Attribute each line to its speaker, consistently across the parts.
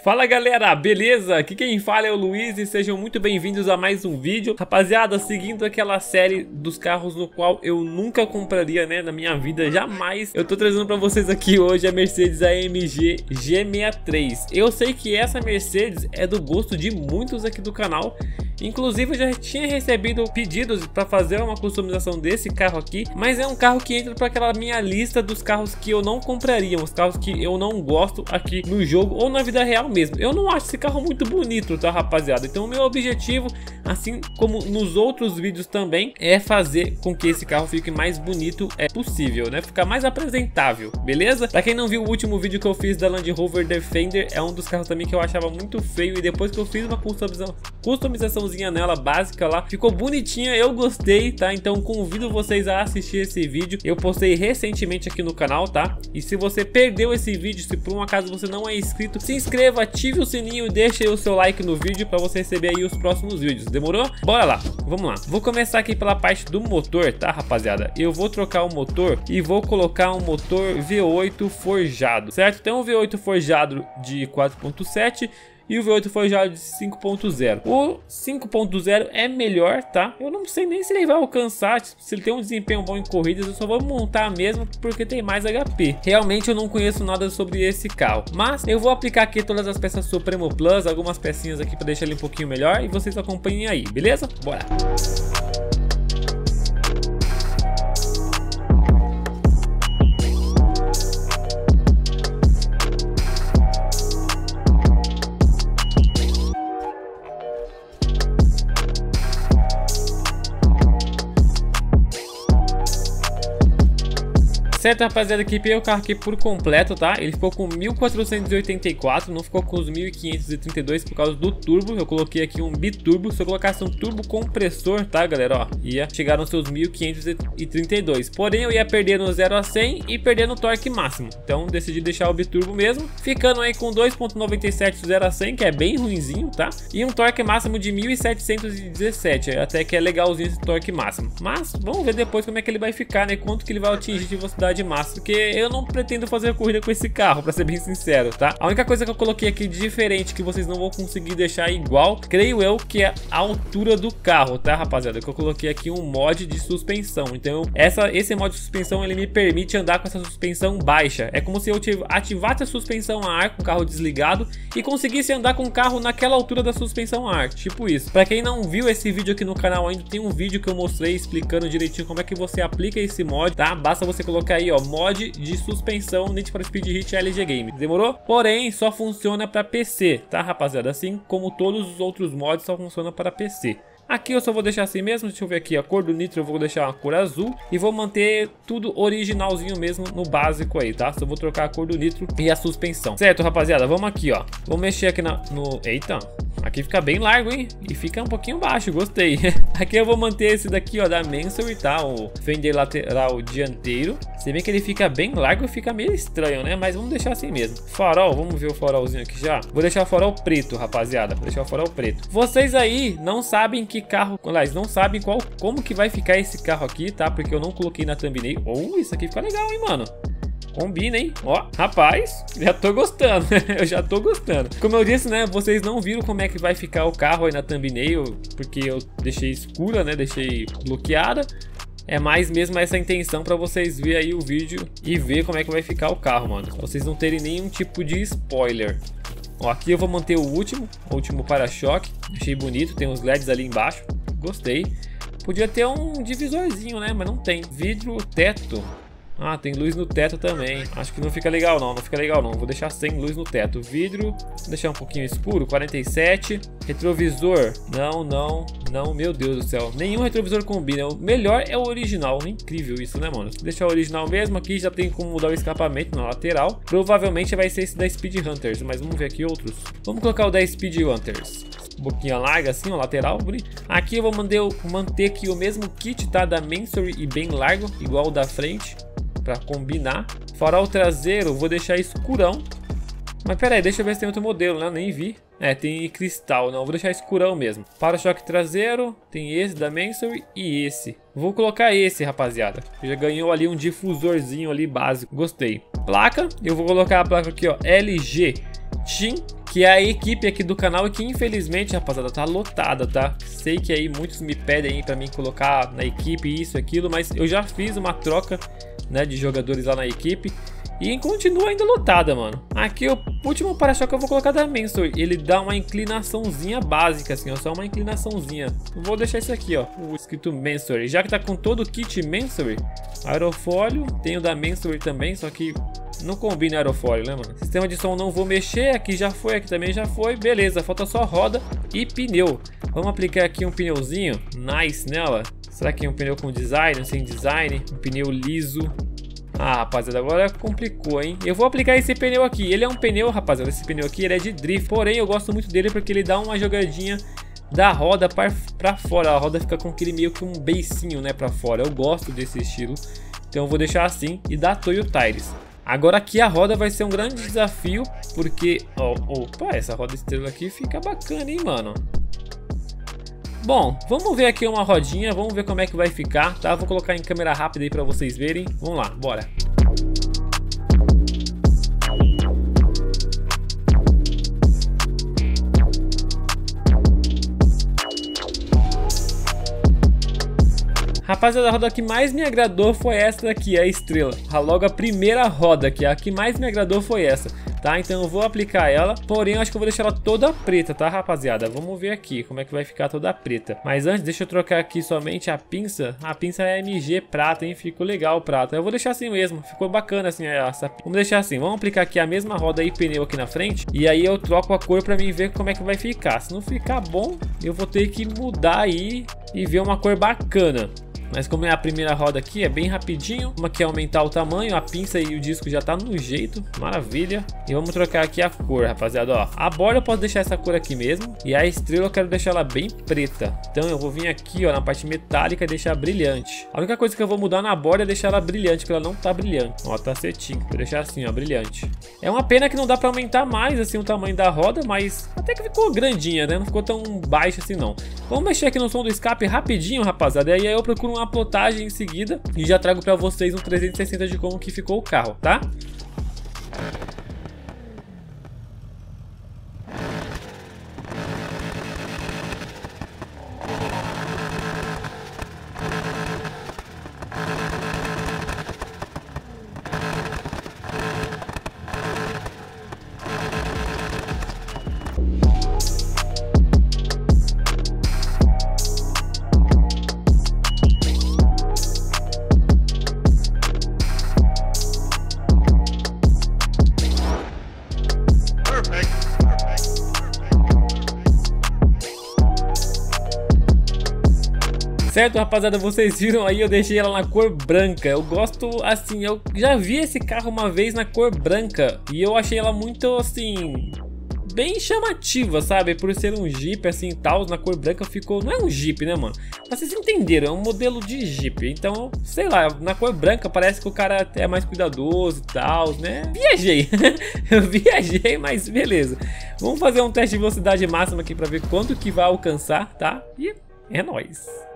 Speaker 1: Fala galera, beleza? Aqui quem fala é o Luiz e sejam muito bem-vindos a mais um vídeo. Rapaziada, seguindo aquela série dos carros no qual eu nunca compraria né, na minha vida, jamais Eu tô trazendo pra vocês aqui hoje a Mercedes AMG G63 Eu sei que essa Mercedes é do gosto de muitos aqui do canal. Inclusive eu já tinha recebido pedidos para fazer uma customização desse carro aqui, mas é um carro que entra para aquela minha lista dos carros que eu não compraria, os carros que eu não gosto aqui no jogo ou na vida real mesmo. Eu não acho esse carro muito bonito, tá rapaziada? Então o meu objetivo, assim como nos outros vídeos também, é fazer com que esse carro fique mais bonito é possível, né? Ficar mais apresentável, beleza? Para quem não viu o último vídeo que eu fiz da Land Rover Defender, é um dos carros também que eu achava muito feio e depois que eu fiz uma customização, customização nela, básica lá. Ficou bonitinha, eu gostei, tá? Então convido vocês a assistir esse vídeo. Eu postei recentemente aqui no canal, tá? E se você perdeu esse vídeo, se por um acaso você não é inscrito, se inscreva, ative o sininho e deixe o seu like no vídeo para você receber aí os próximos vídeos. Demorou? Bora lá, vamos lá. Vou começar aqui pela parte do motor, tá, rapaziada? Eu vou trocar o motor e vou colocar um motor V8 forjado, certo? Então o V8 forjado de 4.7 e o V8 foi já de 5.0. O 5.0 é melhor, tá? Eu não sei nem se ele vai alcançar, se ele tem um desempenho bom em corridas, eu só vou montar mesmo porque tem mais HP. Realmente eu não conheço nada sobre esse carro, mas eu vou aplicar aqui todas as peças Supremo Plus, algumas pecinhas aqui para deixar ele um pouquinho melhor e vocês acompanhem aí, beleza? Bora! Certo, rapaziada, equipei o carro aqui por completo, tá? Ele ficou com 1484, não ficou com os 1532 por causa do turbo. Eu coloquei aqui um biturbo. Se eu colocasse um turbo compressor, tá, galera? Ó, ia chegar nos seus 1532. Porém, eu ia perder no 0 a 100 e perder no torque máximo. Então, decidi deixar o biturbo mesmo, ficando aí com 2.97 0 a 100, que é bem ruinzinho, tá? E um torque máximo de 1717, até que é legalzinho esse torque máximo. Mas, vamos ver depois como é que ele vai ficar, né? Quanto que ele vai atingir de velocidade máxima, porque eu não pretendo fazer corrida com esse carro, pra ser bem sincero, tá? A única coisa que eu coloquei aqui de diferente, que vocês não vão conseguir deixar igual, creio eu, que é a altura do carro, tá, rapaziada? Que eu coloquei aqui um mod de suspensão, então essa, esse mod de suspensão, ele me permite andar com essa suspensão baixa. É como se eu ativasse a suspensão a ar com o carro desligado e conseguisse andar com o carro naquela altura da suspensão a ar, tipo isso. Pra quem não viu esse vídeo aqui no canal ainda, tem um vídeo que eu mostrei explicando direitinho como é que você aplica esse mod, tá? Basta você colocar aí, ó, mod de suspensão Need for Speed Hit LG Game. Demorou? Porém, só funciona para PC, tá, rapaziada? Assim como todos os outros mods só funcionam para PC. Aqui eu só vou deixar assim mesmo, deixa eu ver aqui, a cor do nitro eu vou deixar uma cor azul e vou manter tudo originalzinho mesmo no básico aí, tá? Só vou trocar a cor do nitro e a suspensão. Certo, rapaziada, vamos aqui, ó. Vou mexer aqui na, no... Eita, Aqui fica bem largo, hein? E fica um pouquinho baixo, gostei. Aqui eu vou manter esse daqui, ó, da Mansory, tá? O fender lateral dianteiro. Se bem que ele fica bem largo, fica meio estranho, né? Mas vamos deixar assim mesmo. Farol, vamos ver o farolzinho aqui já? Vou deixar o farol preto, rapaziada. Vou deixar o farol preto. Vocês aí não sabem que carro... Aliás, não sabem qual, como que vai ficar esse carro aqui, tá? Porque eu não coloquei na thumbnail. Oh, isso aqui fica legal, hein, mano? Combina, hein? Ó, rapaz, já tô gostando. eu já tô gostando. Como eu disse, né? Vocês não viram como é que vai ficar o carro aí na thumbnail, porque eu deixei escura, né? Deixei bloqueada. É mais mesmo essa intenção para vocês verem aí o vídeo e ver como é que vai ficar o carro, mano. Pra vocês não terem nenhum tipo de spoiler. Ó, aqui eu vou manter o último, o último para-choque. Achei bonito, tem uns LEDs ali embaixo. Gostei. Podia ter um divisorzinho, né? Mas não tem. Vidro teto. Ah, tem luz no teto também. Acho que não fica legal não, não fica legal não. Vou deixar sem luz no teto. Vidro, deixar um pouquinho escuro, 47. Retrovisor, não, não, não, meu Deus do céu. Nenhum retrovisor combina. O melhor é o original. Incrível isso, né, mano? Deixar o original mesmo. Aqui já tem como mudar o escapamento na lateral. Provavelmente vai ser esse da Speed Hunters, mas vamos ver aqui outros. Vamos colocar o da Speed Hunters boquinha larga assim, ó, lateral. Aqui eu vou manter, manter aqui o mesmo kit, tá? Da Mansory e bem largo, igual o da frente para combinar. Farol traseiro, vou deixar escurão. Mas pera aí, deixa eu ver se tem outro modelo, né? Nem vi. É, tem cristal, não, vou deixar escurão mesmo. Para-choque traseiro, tem esse da Mansory e esse. Vou colocar esse, rapaziada. Já ganhou ali um difusorzinho ali básico, gostei. Placa, eu vou colocar a placa aqui, ó, LG Team que é a equipe aqui do canal e que infelizmente, rapaziada, tá lotada, tá? Sei que aí muitos me pedem aí pra mim colocar na equipe isso, aquilo, mas eu já fiz uma troca, né, de jogadores lá na equipe e continua ainda lotada, mano. Aqui o último para-choque eu vou colocar da Mensor. Ele dá uma inclinaçãozinha básica, assim, ó. Só uma inclinaçãozinha. Vou deixar isso aqui, ó. O escrito Mensor. Já que tá com todo o kit Mensor. Aerofólio. Tem o da Mensor também, só que não combina aerofólio, né, mano? Sistema de som não vou mexer. Aqui já foi, aqui também já foi. Beleza, falta só roda e pneu. Vamos aplicar aqui um pneuzinho. Nice nela. Será que é um pneu com design, sem design? Um pneu liso. Ah, rapaziada, agora complicou, hein? Eu vou aplicar esse pneu aqui. Ele é um pneu, rapaziada, esse pneu aqui, ele é de drift. Porém, eu gosto muito dele porque ele dá uma jogadinha da roda pra fora. A roda fica com aquele meio que um beicinho, né, pra fora. Eu gosto desse estilo. Então eu vou deixar assim e dar Toyo Tires. Agora aqui a roda vai ser um grande desafio, porque... Oh, opa, essa roda estrela aqui fica bacana, hein, mano? Bom, vamos ver aqui uma rodinha, vamos ver como é que vai ficar, tá? Vou colocar em câmera rápida aí pra vocês verem. Vamos lá, bora. Rapaziada, a roda que mais me agradou foi essa daqui, a estrela. Logo a primeira roda aqui, a que mais me agradou foi essa tá? Então eu vou aplicar ela, porém eu acho que eu vou deixar ela toda preta, tá, rapaziada? Vamos ver aqui como é que vai ficar toda preta. Mas antes, deixa eu trocar aqui somente a pinça. A pinça é MG prata, hein? Ficou legal o prata. Eu vou deixar assim mesmo, ficou bacana assim essa. Vamos deixar assim, vamos aplicar aqui a mesma roda e pneu aqui na frente. E aí eu troco a cor pra mim ver como é que vai ficar. Se não ficar bom, eu vou ter que mudar aí e ver uma cor bacana. Mas como é a primeira roda aqui, é bem rapidinho. Uma que aumentar o tamanho, a pinça e o disco já tá no jeito. Maravilha. E vamos trocar aqui a cor, rapaziada. Ó, a borda eu posso deixar essa cor aqui mesmo. E a estrela eu quero deixar ela bem preta. Então eu vou vir aqui, ó, na parte metálica e deixar brilhante. A única coisa que eu vou mudar na borda é deixar ela brilhante, porque ela não tá brilhante. Ó, tá setinho. Vou deixar assim, ó, brilhante. É uma pena que não dá pra aumentar mais, assim, o tamanho da roda, mas até que ficou grandinha, né? Não ficou tão baixo assim, não. Vamos mexer aqui no som do escape rapidinho, rapaziada. E aí eu procuro uma plotagem em seguida e já trago para vocês um 360 de como que ficou o carro, tá? Certo, rapaziada, vocês viram aí, eu deixei ela na cor branca. Eu gosto, assim, eu já vi esse carro uma vez na cor branca e eu achei ela muito, assim, bem chamativa, sabe? Por ser um Jeep assim tal, na cor branca ficou. Não é um Jeep, né, mano? Mas vocês entenderam, é um modelo de Jeep. Então, sei lá, na cor branca parece que o cara é mais cuidadoso e tal, né? Viajei. Eu viajei, mas beleza. Vamos fazer um teste de velocidade máxima aqui pra ver quanto que vai alcançar, tá? E é nóis.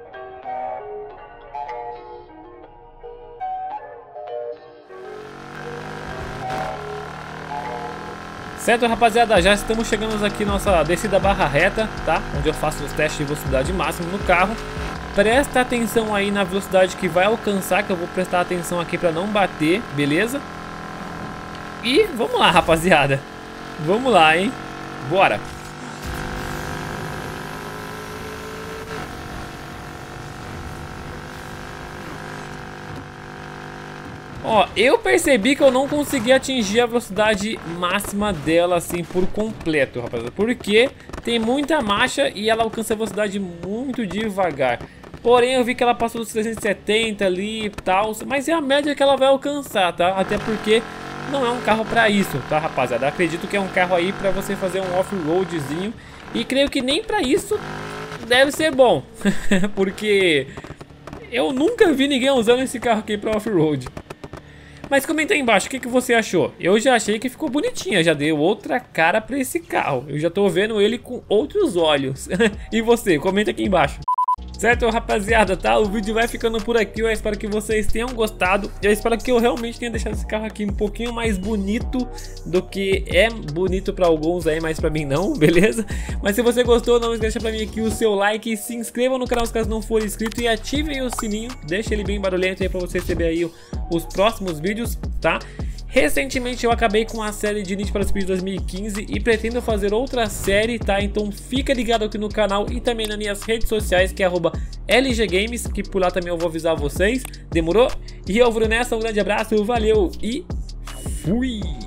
Speaker 1: Certo, rapaziada, já estamos chegando aqui nossa descida barra reta, tá? Onde eu faço os testes de velocidade máxima no carro. Presta atenção aí na velocidade que vai alcançar, que eu vou prestar atenção aqui para não bater, beleza? E vamos lá, rapaziada. Vamos lá, hein? Bora! Ó, eu percebi que eu não consegui atingir a velocidade máxima dela assim por completo, rapaziada. Porque tem muita marcha e ela alcança a velocidade muito devagar. Porém, eu vi que ela passou dos 370 ali e tal. Mas é a média que ela vai alcançar, tá? Até porque não é um carro pra isso, tá, rapaziada? Acredito que é um carro aí pra você fazer um off-roadzinho. E creio que nem pra isso deve ser bom. porque eu nunca vi ninguém usando esse carro aqui pra off-road. Mas comenta aí embaixo o que, que você achou. Eu já achei que ficou bonitinha, já deu outra cara pra esse carro. Eu já tô vendo ele com outros olhos. e você, comenta aqui embaixo. Certo, rapaziada, tá? O vídeo vai ficando por aqui, eu espero que vocês tenham gostado. Eu espero que eu realmente tenha deixado esse carro aqui um pouquinho mais bonito do que é bonito para alguns aí, mas para mim não, beleza? Mas se você gostou, não esqueça para mim aqui o seu like, se inscrevam no canal se caso não for inscrito e ativem o sininho, deixa ele bem barulhento aí para você receber aí os próximos vídeos, tá? Recentemente eu acabei com a série de Need for Speed 2015 e pretendo fazer outra série, tá? Então fica ligado aqui no canal e também nas minhas redes sociais, que é LGGames, que por lá também eu vou avisar vocês. Demorou? E eu vou nessa, um grande abraço, valeu e fui!